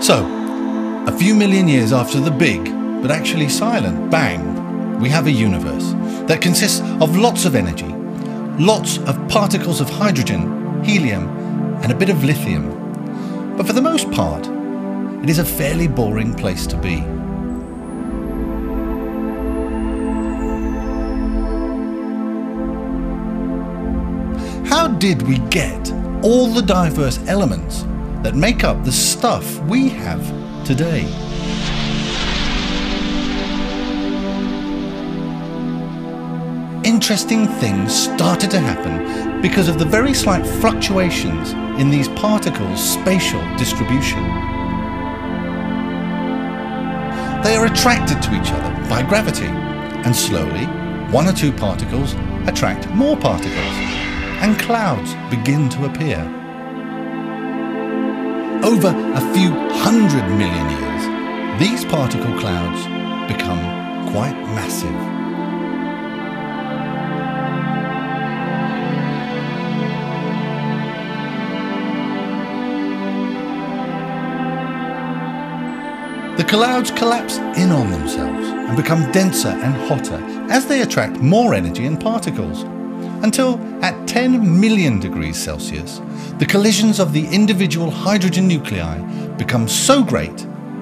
So, a few million years after the big, but actually silent, bang, we have a universe that consists of lots of energy, lots of particles of hydrogen, helium, and a bit of lithium. But for the most part, it is a fairly boring place to be. How did we get all the diverse elements that make up the stuff we have today? Interesting things started to happen because of the very slight fluctuations in these particles' spatial distribution. They are attracted to each other by gravity, and slowly, one or two particles attract more particles, and clouds begin to appear. Over a few hundred million years, these particle clouds become quite massive. The clouds collapse in on themselves and become denser and hotter as they attract more energy and particles, until at 10 million degrees Celsius, the collisions of the individual hydrogen nuclei become so great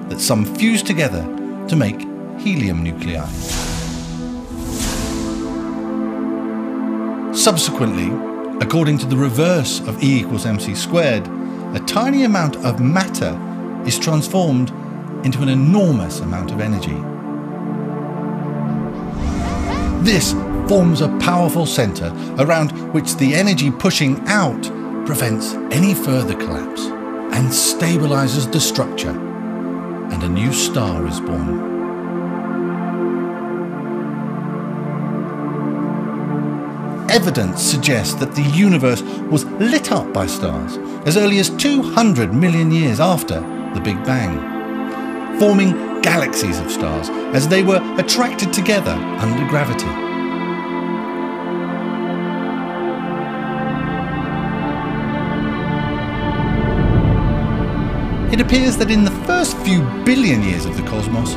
that some fuse together to make helium nuclei. Subsequently, according to the reverse of E equals mc squared, a tiny amount of matter is transformed into an enormous amount of energy. This forms a powerful centre around which the energy pushing out prevents any further collapse and stabilises the structure, and a new star is born. Evidence suggests that the universe was lit up by stars as early as 200 million years after the Big Bang forming galaxies of stars as they were attracted together under gravity. It appears that in the first few billion years of the cosmos,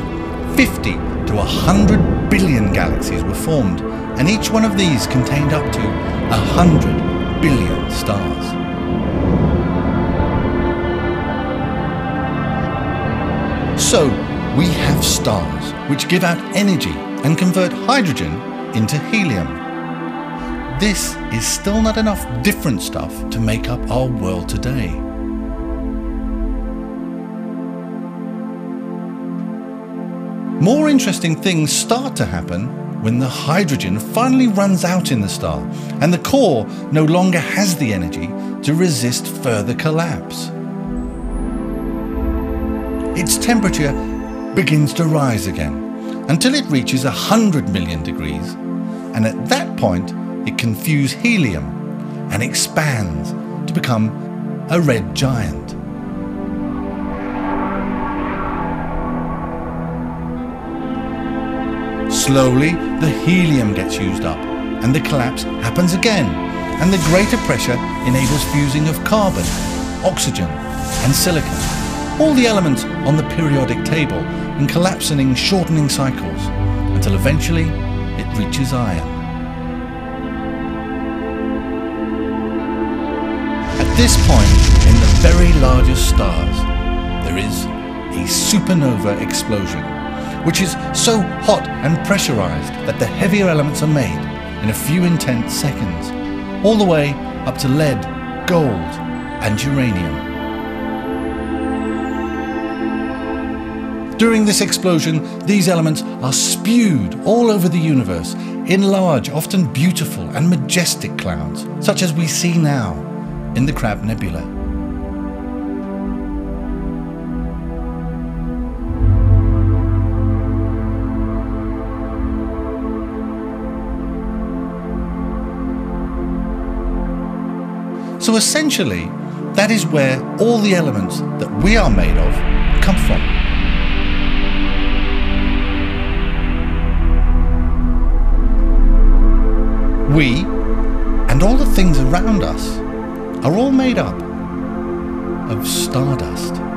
50 to 100 billion galaxies were formed, and each one of these contained up to 100 billion stars. So, we have stars which give out energy and convert hydrogen into helium. This is still not enough different stuff to make up our world today. More interesting things start to happen when the hydrogen finally runs out in the star and the core no longer has the energy to resist further collapse its temperature begins to rise again until it reaches 100 million degrees, and at that point it can fuse helium and expands to become a red giant. Slowly, the helium gets used up, and the collapse happens again, and the greater pressure enables fusing of carbon, oxygen, and silicon all the elements on the periodic table in collapsing shortening cycles until eventually it reaches iron. At this point in the very largest stars, there is a supernova explosion, which is so hot and pressurized that the heavier elements are made in a few intense seconds, all the way up to lead, gold, and uranium. During this explosion, these elements are spewed all over the universe in large, often beautiful and majestic clouds, such as we see now in the Crab Nebula. So essentially, that is where all the elements that we are made of come from. We, and all the things around us, are all made up of stardust.